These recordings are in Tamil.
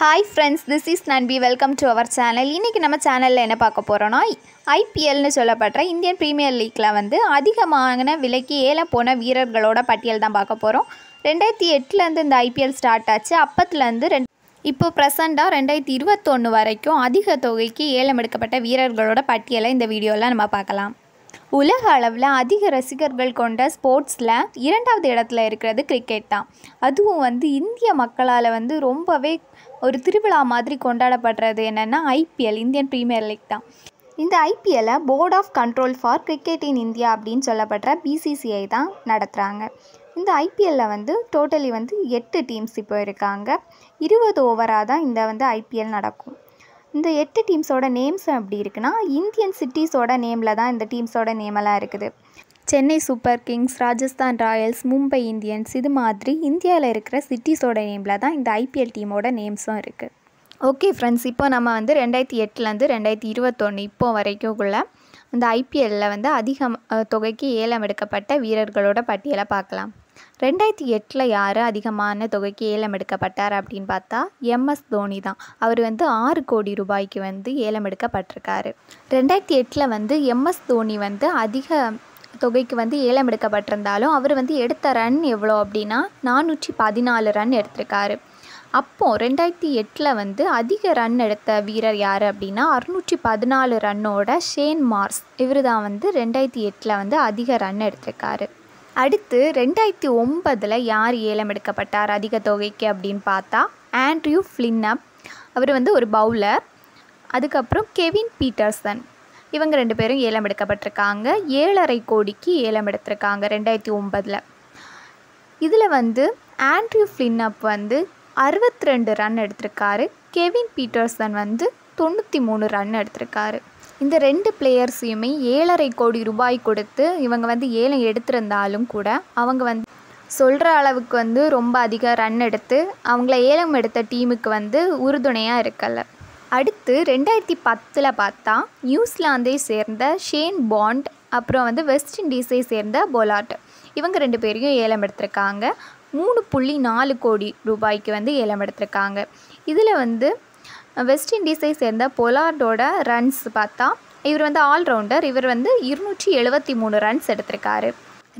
ஹாய் ஃப்ரெண்ட்ஸ் திஸ் இஸ் நன்பி வெல்கம் டு அவர் சேனல் இன்றைக்கி நம்ம சேனலில் என்ன பார்க்க போகிறோன்னா ஐபிஎல்னு சொல்லப்படுற இந்தியன் ப்ரீமியர் லீக்கில் வந்து அதிகமான விலைக்கு ஏலம் போன வீரர்களோட பட்டியல் தான் பார்க்க போகிறோம் ரெண்டாயிரத்தி எட்டுலேருந்து இந்த ஐபிஎல் ஸ்டார்ட் ஆச்சு. அப்பத்துலேருந்து ரெண்டு இப்போ ப்ரெசண்ட்டாக ரெண்டாயிரத்தி இருபத்தொன்று வரைக்கும் அதிக தொகைக்கு ஏலம் எடுக்கப்பட்ட வீரர்களோட பட்டியலை இந்த வீடியோவில் நம்ம பார்க்கலாம். உலக அளவில் அதிக ரசிகர்கள் கொண்ட ஸ்போர்ட்ஸில் இரண்டாவது இடத்துல இருக்கிறது கிரிக்கெட் தான். அதுவும் வந்து இந்திய மக்களால் வந்து ரொம்பவே ஒரு திருவிழா மாதிரி கொண்டாடப்படுறது என்னென்னா ஐபிஎல் இந்தியன் ப்ரீமியர் லீக் தான். இந்த ஐபிஎல்லை board of control for cricket in India அப்படின்னு சொல்லப்படுற பிசிசிஐ தான் நடத்துகிறாங்க இந்த ஐபிஎல்லில் வந்து டோட்டலி வந்து எட்டு டீம்ஸ் இப்போ இருக்காங்க. இருபது ஓவராக தான் இந்த வந்து ஐபிஎல் நடக்கும். இந்த எட்டு டீம்ஸோட நேம்ஸ் எப்படி இருக்குன்னா இந்தியன் சிட்டிஸோட நேமில் தான் இந்த டீம்ஸோட நேமெல்லாம் இருக்குது. Chennai Super Kings Rajasthan Royals Mumbai Indians இது மாதிரி இந்தியாவில் இருக்கிற சிட்டிஸோட நேமில் தான் இந்த ஐபிஎல் டீமோட நேம்ஸும் இருக்குது ஓகே ஃப்ரெண்ட்ஸ் இப்போ நம்ம வந்து ரெண்டாயிரத்தி எட்டுலேருந்து ரெண்டாயிரத்தி இருபத்தொன்று இப்போ வரைக்கும்குள்ள இந்த ஐபிஎல்லில் வந்து அதிக தொகைக்கு ஏலம் எடுக்கப்பட்ட வீரர்களோட பட்டியலை பார்க்கலாம். ரெண்டாயிரத்தி எட்டில் யார் அதிகமான தொகைக்கு ஏலம் எடுக்கப்பட்டார் அப்படின்னு பார்த்தா எம்எஸ் தோனி தான். அவர் வந்து ஆறு கோடி ரூபாய்க்கு வந்து ஏலம் எடுக்கப்பட்டிருக்காரு. ரெண்டாயிரத்தி எட்டில் வந்து எம்எஸ் தோனி வந்து அதிக தொகைக்கு வந்து ஏலம் எடுக்கப்பட்டிருந்தாலும் அவர் வந்து எடுத்த ரன் எவ்வளோ அப்படின்னா நானூற்றி பதினாலு ரன் எடுத்திருக்காரு. அப்போது ரெண்டாயிரத்தி எட்டில் வந்து அதிக ரன் எடுத்த வீரர் யார் அப்படின்னா அறுநூற்றி பதினாலு ரன்னோட ஷேன் மார்ஸ். இவர் தான் வந்து ரெண்டாயிரத்தி எட்டில் வந்து அதிக ரன் எடுத்திருக்காரு. அடுத்து ரெண்டாயிரத்தி ஒம்பதில் யார் ஏலம் எடுக்கப்பட்டார் அதிக தொகைக்கு அப்படின்னு பார்த்தா ஆண்ட்ரியூ ஃப்ளின்னப். அவர் வந்து ஒரு பவுலர். அதுக்கப்புறம் கெவின் பீட்டர்சன். இவங்க ரெண்டு பேரும் ஏலம் எடுக்கப்பட்டிருக்காங்க. ஏழரை கோடிக்கு ஏலம் எடுத்திருக்காங்க ரெண்டாயிரத்தி ஒம்பதில் இதில் வந்து ஆண்ட்ரியூ ஃப்ளின்னப் வந்து அறுபத்தி ரெண்டு ரன் எடுத்திருக்காரு. கெவின் பீட்டர்சன் வந்து தொண்ணூற்றி மூணு ரன் எடுத்திருக்காரு. இந்த ரெண்டு பிளேயர்ஸையுமே ஏழரை கோடி ரூபாய் கொடுத்து இவங்க வந்து ஏலம் எடுத்திருந்தாலும் கூட அவங்க வந்து சொல்கிற அளவுக்கு வந்து ரொம்ப அதிக ரன் எடுத்து அவங்கள ஏலம் எடுத்த டீமுக்கு வந்து உறுதுணையாக இருக்கலை. அடுத்து ரெண்டாயிரத்தி பத்தில் பார்த்தா நியூசிலாந்தை சேர்ந்த ஷேன் பாண்ட் அப்புறம் வந்து வெஸ்ட் இண்டீஸை சேர்ந்த பொலாட். இவங்க ரெண்டு பேரையும் ஏலம் எடுத்திருக்காங்க. மூணு புள்ளி நாலு கோடி ரூபாய்க்கு வந்து ஏலம் எடுத்திருக்காங்க. இதில் வந்து வெஸ்ட் இண்டீஸை சேர்ந்த பொலார்டோட ரன்ஸ் பார்த்தா இவர் வந்து ஆல்ரவுண்டர். இவர் வந்து இருநூற்றி எழுபத்தி மூணு ரன்ஸ் எடுத்திருக்காரு.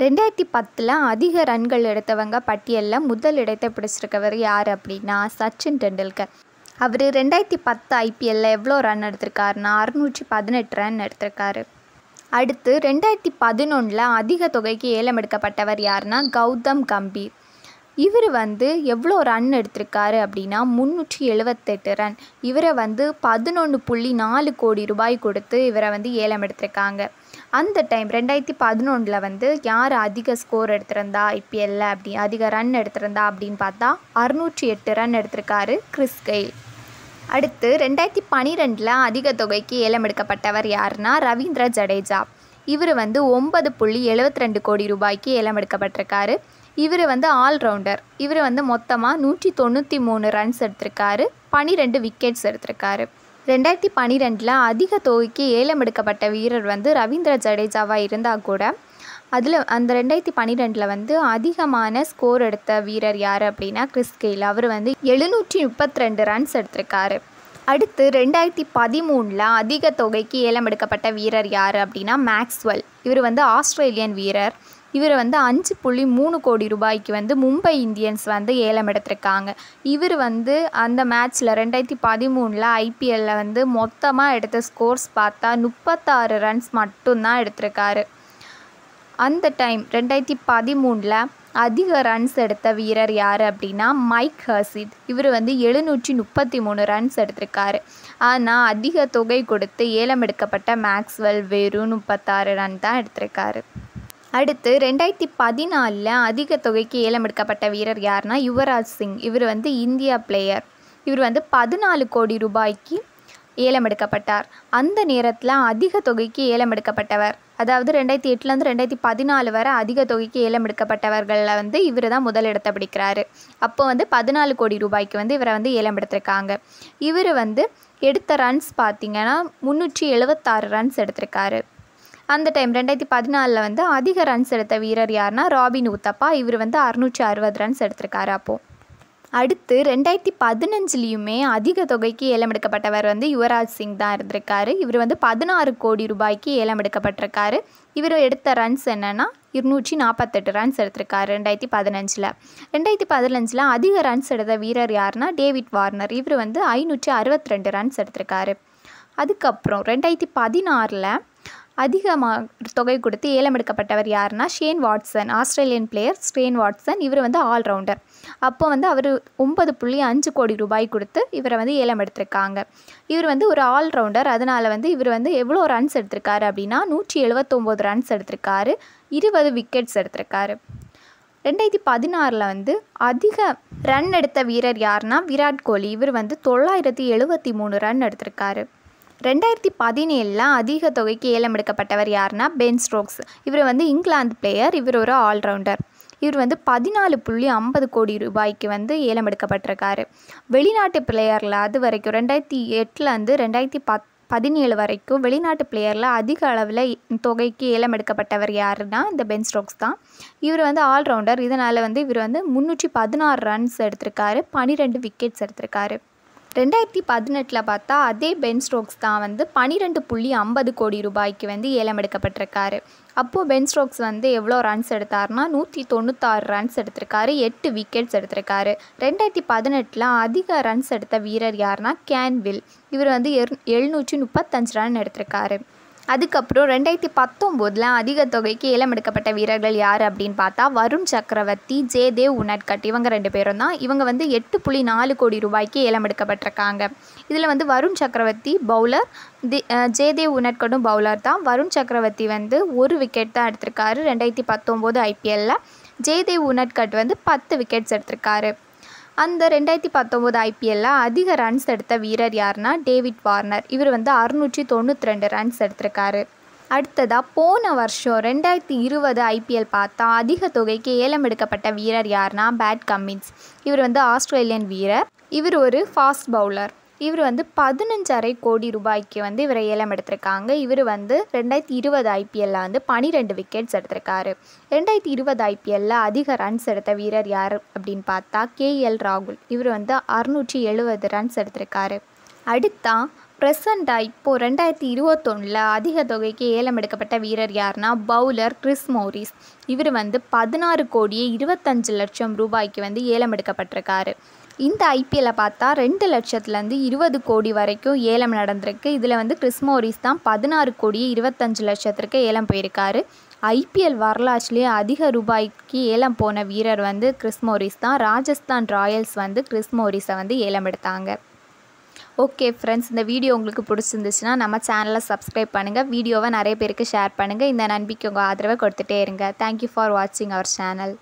ரெண்டாயிரத்தி பத்தில் அதிக ரன்கள் எடுத்தவங்க பட்டியலில் முதல் இடத்தை பிடிச்சிருக்கவர் யார் அப்படின்னா சச்சின் டெண்டுல்கர். அவர் ரெண்டாயிரத்தி பத்து ஐபிஎல்லில் எவ்வளோ ரன் எடுத்திருக்காருன்னா அறுநூற்றி பதினெட்டு ரன் எடுத்திருக்காரு. அடுத்து ரெண்டாயிரத்தி பதினொன்றில் அதிக தொகைக்கு ஏலம் எடுக்கப்பட்டவர் யாருன்னா கௌதம் கம்பீர். இவர் வந்து எவ்வளோ ரன் எடுத்திருக்காரு அப்படின்னா முந்நூற்றி எழுபத்தெட்டு ரன். இவரை வந்து பதினொன்று புள்ளி நாலு கோடி ரூபாய் கொடுத்து இவரை வந்து ஏலம் எடுத்திருக்காங்க. அந்த டைம் ரெண்டாயிரத்தி பதினொன்றில் வந்து யார் அதிக ஸ்கோர் எடுத்திருந்தா ஐபிஎல்ல அப்படி அதிக ரன் எடுத்திருந்தா அப்படின்னு பார்த்தா அறுநூற்றி எட்டு ரன் எடுத்திருக்காரு கிறிஸ் கெயில். அடுத்து ரெண்டாயிரத்தி பன்னிரெண்டில் அதிக தொகைக்கு ஏலம் எடுக்கப்பட்டவர் யாருன்னா ரவீந்திர ஜடேஜா. இவர் வந்து ஒன்பது புள்ளி எழுபத்தி ரெண்டு கோடி ரூபாய்க்கு ஏலம் எடுக்கப்பட்டிருக்காரு. இவர் வந்து ஆல்ரவுண்டர். இவர் வந்து மொத்தமாக நூற்றி தொண்ணூற்றி மூணு ரன்ஸ் எடுத்திருக்காரு. பனிரெண்டு விக்கெட்ஸ் எடுத்திருக்காரு. ரெண்டாயிரத்தி பன்னிரெண்டில் அதிக தொகைக்கு ஏலம் எடுக்கப்பட்ட வீரர் வந்து ரவீந்திர ஜடேஜாவாக இருந்தால் கூட அதில் அந்த ரெண்டாயிரத்தி பன்னிரெண்டில் வந்து அதிகமான ஸ்கோர் எடுத்த வீரர் யார் அப்படின்னா கிறிஸ் கெயில். அவர் வந்து எழுநூற்றி முப்பத்தி ரெண்டு ரன்ஸ் எடுத்திருக்காரு. அடுத்து ரெண்டாயிரத்தி பதிமூணில் அதிக தொகைக்கு ஏலம் எடுக்கப்பட்ட வீரர் யார் அப்படின்னா மேக்ஸ்வெல். இவர் வந்து ஆஸ்திரேலியன் வீரர். இவர் வந்து அஞ்சு புள்ளி மூணு கோடி ரூபாய்க்கு வந்து மும்பை இந்தியன்ஸ் வந்து ஏலம் எடுத்திருக்காங்க. இவர் வந்து அந்த மேட்ச்சில் ரெண்டாயிரத்தி பதிமூணில் ஐபிஎல்லில் வந்து மொத்தமாக எடுத்த ஸ்கோர்ஸ் பார்த்தா முப்பத்தாறு ரன்ஸ் மட்டும்தான் எடுத்திருக்காரு. அந்த டைம் ரெண்டாயிரத்தி பதிமூணில் அதிக ரன்ஸ் எடுத்த வீரர் யார் அப்படின்னா மைக் ஹசித் இவர் வந்து எழுநூற்றி முப்பத்தி மூணு ரன்ஸ் எடுத்திருக்காரு. ஆனால் அதிக தொகை கொடுத்து ஏலம் எடுக்கப்பட்ட மேக்ஸ்வெல் வெறும் முப்பத்தாறு ரன் தான் எடுத்திருக்காரு. அடுத்து ரெண்டாயிரத்தி பதினாலில் அதிக தொகைக்கு ஏலம் எடுக்கப்பட்ட வீரர் யாருன்னா யுவராஜ் சிங். இவர் வந்து இந்தியா பிளேயர் இவர் வந்து பதினாலு கோடி ரூபாய்க்கு ஏலம் எடுக்கப்பட்டார். அந்த நேரத்தில் அதிக தொகைக்கு ஏலம் எடுக்கப்பட்டவர். அதாவது ரெண்டாயிரத்தி எட்டுலேருந்து ரெண்டாயிரத்தி பதினாலு வரை அதிக தொகைக்கு ஏலம் எடுக்கப்பட்டவர்களில் வந்து இவர் தான் முதலிடத்தை பிடிக்கிறாரு. அப்போ வந்து பதினாலு கோடி ரூபாய்க்கு வந்து இவரை வந்து ஏலம் எடுத்திருக்காங்க. இவர் வந்து எடுத்த ரன்ஸ் பார்த்தீங்கன்னா முந்நூற்றி எழுபத்தாறு ரன்ஸ் எடுத்திருக்காரு. அந்த டைம் ரெண்டாயிரத்தி பதினாலில் வந்து அதிக ரன்ஸ் எடுத்த வீரர் யாருன்னா ராபின் உத்தப்பா இவர் வந்து அறுநூற்றி அறுபது ரன்ஸ் எடுத்திருக்காரு அப்போது அடுத்து ரெண்டாயிரத்தி பதினஞ்சுலேயுமே அதிக தொகைக்கு ஏலம் எடுக்கப்பட்டவர் வந்து யுவராஜ் சிங் தான் இருந்திருக்காரு. இவர் வந்து பதினாறு கோடி ரூபாய்க்கு ஏலம் எடுக்கப்பட்டிருக்காரு. இவர் எடுத்த ரன்ஸ் என்னென்னா இருநூற்றி நாற்பத்தெட்டு ரன்ஸ் எடுத்திருக்காரு ரெண்டாயிரத்தி பதினஞ்சில். ரெண்டாயிரத்தி பதினஞ்சில் அதிக ரன்ஸ் எடுத்த வீரர் யாருன்னா டேவிட் வார்னர். இவர் வந்து ஐநூற்றி அறுபத்தி ரெண்டு ரன்ஸ் எடுத்திருக்காரு. அதுக்கப்புறம் ரெண்டாயிரத்தி பதினாறில் அதிகமாக தொகை கொடுத்து ஏலம் எடுக்கப்பட்டவர் யாருன்னா Shane Watson Australian player Shane Watson இவர் வந்து ஆல்ரவுண்டர் அப்போ வந்து அவர் ஒன்பது புள்ளி அஞ்சு கோடி ரூபாய் கொடுத்து இவரை வந்து ஏலம் எடுத்திருக்காங்க. இவர் வந்து ஒரு ஆல்ரவுண்டர் அதனால் வந்து இவர் வந்து எவ்வளோ ரன்ஸ் எடுத்திருக்காரு அப்படின்னா நூற்றி எழுபத்தொம்போது ரன்ஸ் எடுத்திருக்காரு. இருபது விக்கெட்ஸ் எடுத்திருக்காரு. ரெண்டாயிரத்தி பதினாறில் வந்து அதிக ரன் எடுத்த வீரர் யாருன்னா விராட் கோலி. இவர் வந்து தொள்ளாயிரத்தி எழுபத்தி மூணு ரன் எடுத்திருக்காரு. ரெண்டாயிரத்தி பதினேழில் அதிக தொகைக்கு ஏலம் எடுக்கப்பட்டவர் யாருன்னா பென் ஸ்ட்ரோக்ஸ் இவர் வந்து இங்கிலாந்து பிளேயர் இவர் ஒரு ஆல்ரவுண்டர் இவர் வந்து பதினாலு புள்ளி ஐம்பது கோடி ரூபாய்க்கு வந்து ஏலம் எடுக்கப்பட்டிருக்காரு. வெளிநாட்டு பிளேயரில் அது வரைக்கும் ரெண்டாயிரத்தி எட்டுலேருந்து ரெண்டாயிரத்தி பத் பதினேழு வரைக்கும் வெளிநாட்டு பிளேயரில் அதிக அளவில் தொகைக்கு ஏலம் எடுக்கப்பட்டவர் யாருன்னா இந்த பென் ஸ்ட்ரோக்ஸ் தான். இவர் வந்து ஆல்ரவுண்டர் இதனால் வந்து இவர் வந்து முந்நூற்றி பதினாறு ரன்ஸ் எடுத்திருக்காரு பன்னிரெண்டு விக்கெட்ஸ் எடுத்திருக்காரு. ரெண்டாயிரத்தி பதினெட்டில் பார்த்தா அதே பென் ஸ்ட்ரோக்ஸ் தான் வந்து பன்னிரெண்டு புள்ளி ஐம்பது கோடி ரூபாய்க்கு வந்து ஏலம் எடுக்கப்பட்டிருக்காரு. அப்போது பென் ஸ்ட்ரோக்ஸ் வந்து எவ்வளோ ரன்ஸ் எடுத்தார்னா நூற்றி தொண்ணூத்தாறு ரன்ஸ் எடுத்திருக்காரு எட்டு விக்கெட்ஸ் எடுத்திருக்காரு. ரெண்டாயிரத்தி பதினெட்டில் அதிக ரன்ஸ் எடுத்த வீரர் யாருன்னா கேன்வில் இவர் வந்து எர் எழுநூற்றி முப்பத்தஞ்சு ரன் எடுத்திருக்காரு. அதுக்கப்புறம் ரெண்டாயிரத்தி பத்தொம்போதில் அதிக தொகைக்கு ஏலம் எடுக்கப்பட்ட வீரர்கள் யார் அப்படின்னு பார்த்தா வருண் சக்கரவர்த்தி ஜெயதேவ் உனட்கட் இவங்க ரெண்டு பேரும் தான். இவங்க வந்து எட்டு புள்ளி நாலு கோடி ரூபாய்க்கு ஏலம் எடுக்கப்பட்டிருக்காங்க. இதில் வந்து வருண் சக்கரவர்த்தி பவுலர் தி ஜெயதேவ் உனட்கடும் பவுலர் தான். வருண் சக்கரவர்த்தி வந்து ஒரு விக்கெட் தான் எடுத்திருக்காரு ரெண்டாயிரத்தி பத்தொம்போது ஐபிஎல்லில் ஜெயதேவ் உனட்கட் வந்து பத்து விக்கெட்ஸ் எடுத்திருக்காரு. அந்த ரெண்டாயிரத்தி பத்தொம்போது ஐபிஎல்லில் அதிக ரன்ஸ் எடுத்த வீரர் யாருன்னா டேவிட் வார்னர். இவர் வந்து அறுநூற்றி தொண்ணூற்றி ரெண்டு ரன்ஸ் எடுத்திருக்காரு. அடுத்ததாக போன வருஷம் ரெண்டாயிரத்தி இருபது ஐபிஎல் பார்த்தா அதிக தொகைக்கு ஏலம் எடுக்கப்பட்ட வீரர் யாருன்னா பேட் கம்மின்ஸ். இவர் வந்து ஆஸ்திரேலியன் வீரர். இவர் ஒரு ஃபாஸ்ட் பவுலர் இவர் வந்து பதினஞ்சரை கோடி ரூபாய்க்கு வந்து இவரை ஏலம் எடுத்திருக்காங்க. இவர் வந்து ரெண்டாயிரத்தி இருபது ஐபிஎல்லில் வந்து பனிரெண்டு விக்கெட்ஸ் எடுத்திருக்காரு. ரெண்டாயிரத்தி இருபது ஐபிஎல்லில் அதிக ரன்ஸ் எடுத்த வீரர் யார் அப்படின்னு பார்த்தா கேஎல் ராகுல். இவர் வந்து அறுநூற்றி எழுபது ரன்ஸ் எடுத்திருக்காரு. அடுத்தா ப்ரெசண்ட்டாக இப்போது ரெண்டாயிரத்தி இருபத்தொன்னில் அதிக தொகைக்கு ஏலம் எடுக்கப்பட்ட வீரர் யாருன்னா பவுலர் கிறிஸ் மோரிஸ். இவர் வந்து பதினாறு கோடியே இருபத்தஞ்சு லட்சம் ரூபாய்க்கு வந்து ஏலம் எடுக்கப்பட்டிருக்காரு. இந்த ஐபிஎல்லை பார்த்தா ரெண்டு லட்சத்துலேருந்து இருபது கோடி வரைக்கும் ஏலம் நடந்திருக்கு. இதில் வந்து கிறிஸ்மோரிஸ் தான் பதினாறு கோடியே இருபத்தஞ்சு லட்சத்திற்கு ஏலம் போயிருக்காரு. ஐபிஎல் வரலாற்றுலேயே அதிக ரூபாய்க்கு ஏலம் போன வீரர் வந்து கிறிஸ்மோரிஸ் தான். ராஜஸ்தான் ராயல்ஸ் வந்து கிறிஸ்மோரிஸை வந்து ஏலம் எடுத்தாங்க. ஓகே ஃப்ரெண்ட்ஸ் இந்த வீடியோ உங்களுக்கு பிடிச்சிருந்துச்சுன்னா நம்ம சேனலை சப்ஸ்கிரைப் பண்ணுங்கள் வீடியோவை நிறைய பேருக்கு ஷேர் பண்ணுங்கள் இந்த நம்பிக்கை உங்கள் ஆதரவை கொடுத்துட்டே இருங்க. தேங்க்யூ ஃபார் வாட்சிங் அவர் சேனல்